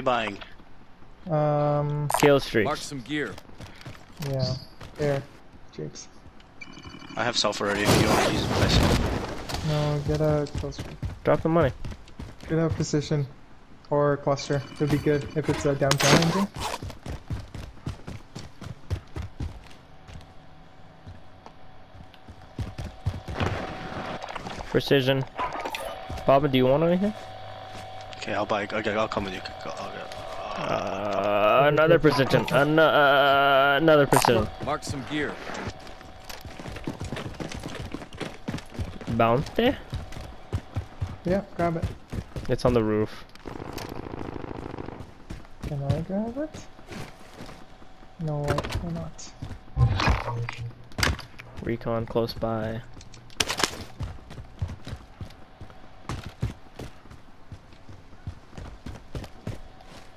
we buying? Um, Kill Mark streaks. some gear. yeah. There. Jakes. I have self already if you want to use it myself. No, get a closer. Drop the money. Get a precision. Or a cluster. It'd be good if it's a downtown engine. Precision. Baba, do you want anything? Okay, I'll buy. Okay, I'll come with you. I'll, I'll, Uh, another precision. An uh, another precision. Mark some gear. Bounty? Yeah, grab it. It's on the roof. Can I grab it? No, I cannot. Recon close by.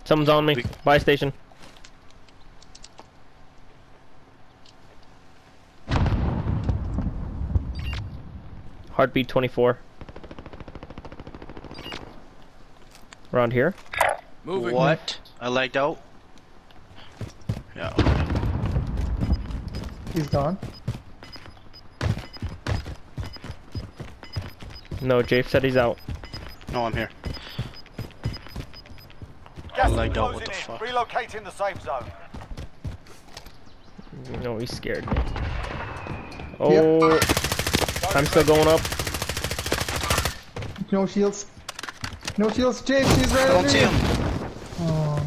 Someone's on me. We- Buy station. Heartbeat 24. Around here? Moving. what? I lagged out. Yeah. He's gone. No, Jafe said he's out. No, I'm here. Gas lagged out, what the fuck? Relocating the safe zone. No, he scared me. Oh. oh, I'm still going up. No shields. No shields, James, he's right I don't see him. Oh,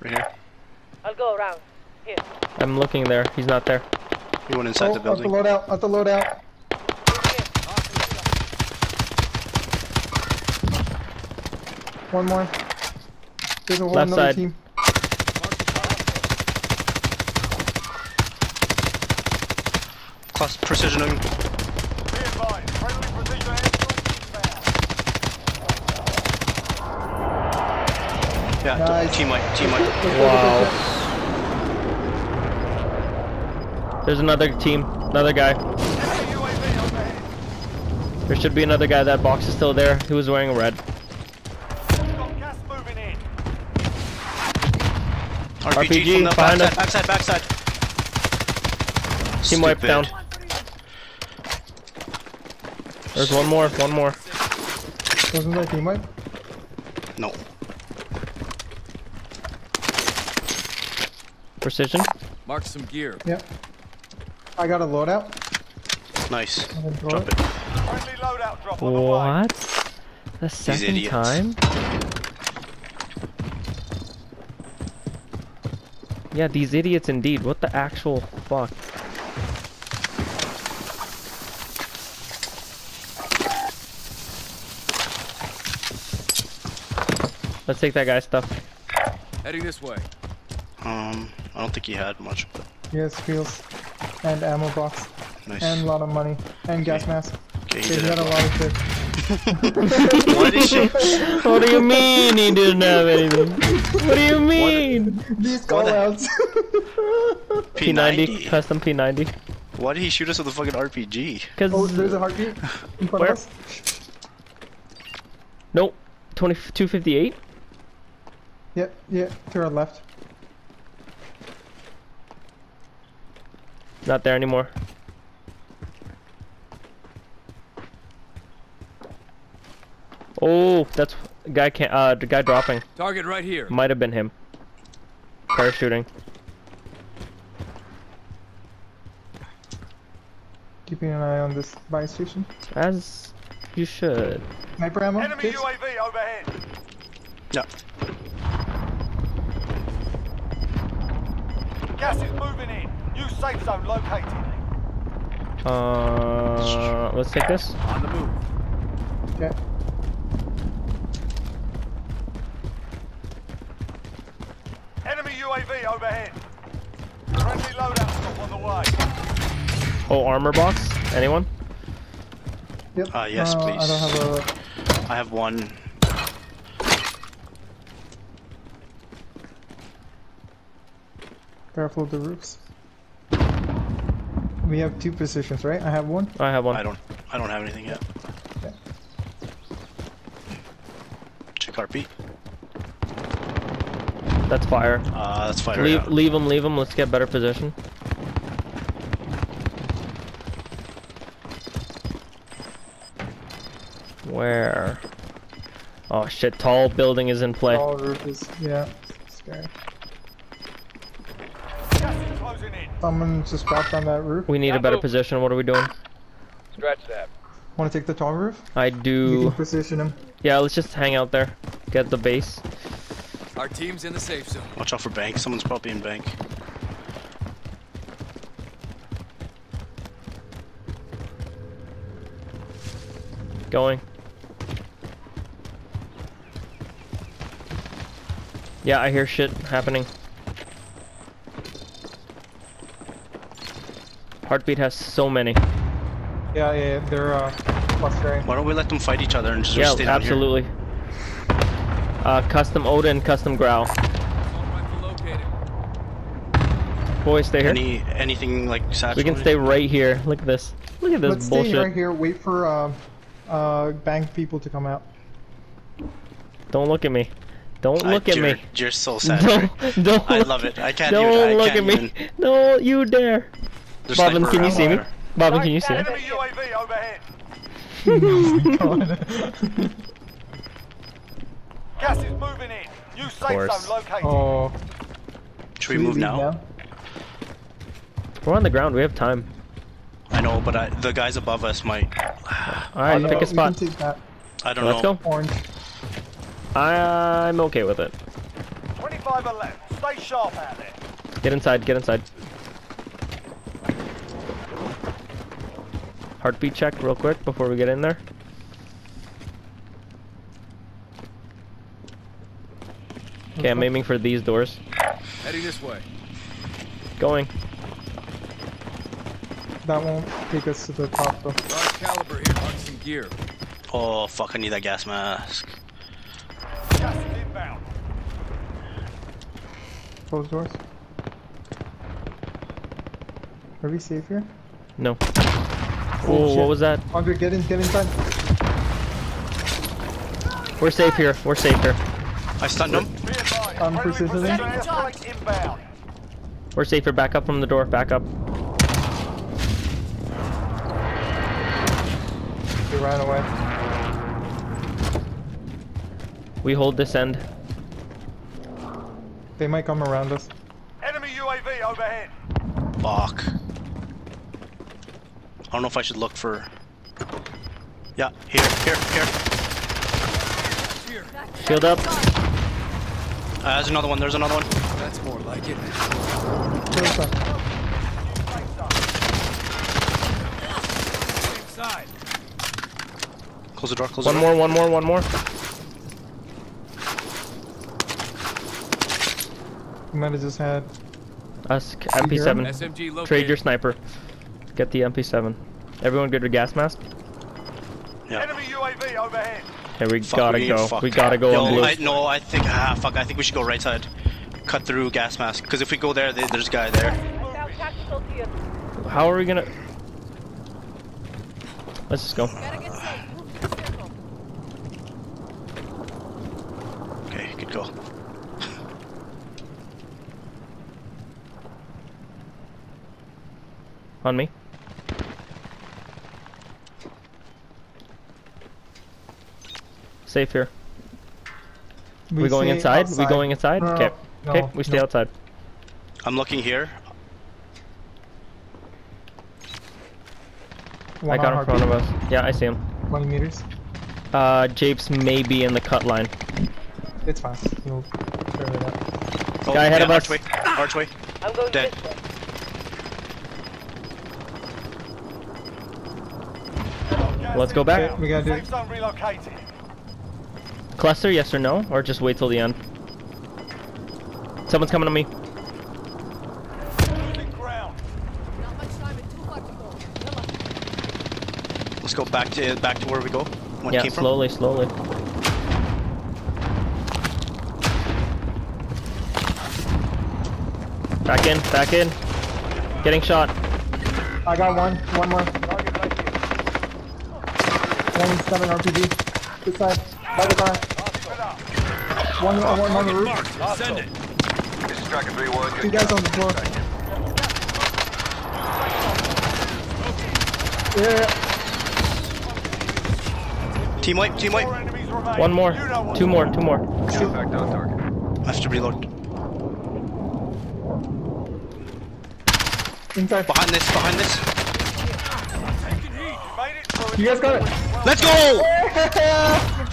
Right here. I'll go around. Here. I'm looking there. He's not there. He went inside oh, the at the loadout, at the loadout. One more. There's a whole Left another side. team. Plus precisioning. Be advised, friendly precision. Yeah, Nice. team white, team white. Let's go Wow. There's another team. Another guy. Enemy UAV overhead. There should be another guy. That box is still there. He was wearing red. RPG, RPG, from the behind backside, us. backside, backside. Team wipe down. There's one more. One more. Wasn't that team wipe? No. Precision. Mark some gear. Yep. I got a loadout. Nice. I Drop it. it. Friendly loadout drop on the way. What? The second time? Yeah, these idiots indeed. What the actual fuck? Let's take that guy's stuff. Heading this way. Um, I don't think he had much, but Yes, feels. And ammo box. nice. And a lot of money. And gas mask. okay, he He's did got a lot of shit. What she? What do you mean he didn't have anything? What do you mean? These What the- callouts. P90, P90. custom P90. Why did he shoot us with a fucking RPG? Cause oh, there's a heartbeat in front Where? of us. nope, 20, 258. Yeah, yeah, to our left. Not there anymore. Oh, that's guy can't. uh the guy dropping. Target right here. Might have been him. Parachuting. Keeping an eye on this buy station. As you should. Sniper ammo. Enemy kids? UAV overhead. Yeah. Gas is moving in. New safe zone located. Uh, let's take this. On the move. Okay. UAV overhead. Friendly loadout on the way. Oh, armor box? Anyone? Yep. Uh, yes, uh, please. I don't have a... I have one. Careful of the roofs. We have two positions, right? I have one. I have one. I don't. I don't have anything yet. Okay. Check RP. That's fire. Uh, that's fire. Leave, yeah. leave him, leave him. Let's get better position. Where? Oh shit! Tall building is in play. Tall roof is yeah. Scary. Gas is closing in. Someone just dropped on that roof. We need a better position. What are we doing? Scratch that. Want to take the tall roof? I You can do. position him. Yeah, let's just hang out there. Get the base. Our team's in the safe zone. Watch out for bank. Someone's probably in bank. Going. Yeah, I hear shit happening. Heartbeat has so many. Yeah, yeah, yeah, they're uh, clustering. Why don't we let them fight each other and just Yeah, stay down here? Yeah, absolutely. Uh, custom Oden, custom Growl. Assault rifle located. Boys, stay here. Any anything like satchel? We can stay right here. Look at this. Look at this Let's bullshit. stay right here. Wait for uh, uh, bank people to come out. Don't look at me. Don't I- look at you're, me. You're so sad. Don't, don't. I love it. I can't Don't even. I look can't at me. even. Don't you dare. There's Bobbin, can you see me? Bobbin, can you see me? Enemy UAV overhead. Gas is moving in. New safe course. zone located. oh. Should we move now? We're on the ground. We have time. I know, but I, the guys above us might. All right, Oh, pick no, a spot. Take that I don't know. Let's go. orange. I'm okay with it. 25 are left. Stay sharp out there. Get inside. Get inside. Heartbeat check real quick before we get in there. Okay, I'm aiming for these doors. Heading this way. Going. That won't take us to the top though. Large caliber here. Mark some gear. Oh fuck! I need that gas mask. Gas is inbound. Close doors. Are we safe here? No. Oh, Oh, what was that? Andre, get in, get inside. We're safe here. We're safe here. I stunned him. Be advised. Friendly precision. precision airstrike inbound. We're safer. Back up from the door. Back up. They ran away. We hold this end. They might come around us. Enemy UAV overhead. Fuck. I don't know if I should look for. Yeah, here, here, here. Here. Shield up. Uh, there's another one. There's another one. That's more like it. Kill some. Safe zone. Same side. Close the door. Close One the door. One more. One more. One more. We might have just had. Us. you hear MP7. Trade your sniper. Get the MP7. Everyone good with gas mask? Yeah. Enemy UAV overhead. Okay, we Fuck, gotta we go. fuck. We gotta go blue. I, no, I think ah fuck. I think we should go right side. Cut through gas mask. Because if we go there, they, there's a guy there. Now tactical to you. How are we gonna? Let's just go. Gotta get safe. Move to the circle. Okay, good go. On me. Safe here. We, going stay inside? We outside. going inside? No, no, Okay. no, Okay, we stay no. outside. I'm looking here. One I got on in front of us. Yeah, I see him. 20 meters. Uh, Japes may be in the cut line. It's fine. You'll turn it up. Oh, Guy ahead yeah, of us. Archway. Archway. I'm going Dead. this way. Let's go back. inbound. We gotta do Safe zone relocated. Cluster, yes or no? Or just wait till the end? Someone's coming to me. Losing ground. Not much time and too far to go. Come on. Let's go back to back to where we go. When Yeah, it came from. slowly, slowly. Back in, back in. Getting shot. I got one. One more. Target located. 27 RPG. This side. By the car. Keep it up. One, one on the roof. Marked. Send it. This is Tracker 3-1. Two guys on the floor. Yeah. Team wipe, team wipe. Four enemies remain. One more. You know what Two more. Two more. Impact on target. I have to reload. Inside. Behind this, behind this. You made it through. You guys got it. Let's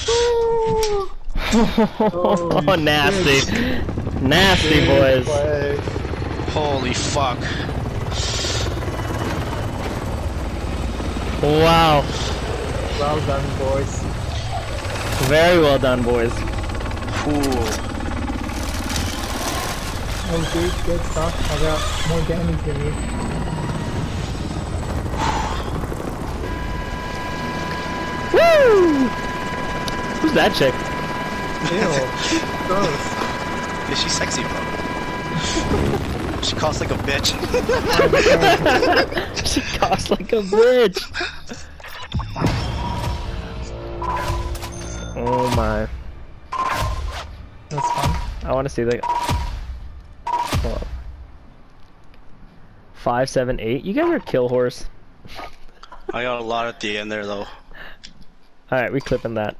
go! oh, nasty. Nasty, boys. Play. Holy fuck. Wow. Well done, boys. Very well done, boys. Ooh. Oh, dude, good stuff. I got more damage than you. Woo! Who's that chick? Ew. Gross. Yeah, she's sexy, bro. she costs like a bitch. she costs like a bitch. Oh my. That's fun. I want to see the. Hold up. Five, seven, eight. You guys are kill horse. I got a lot at the end there, though. All right, we clipping that.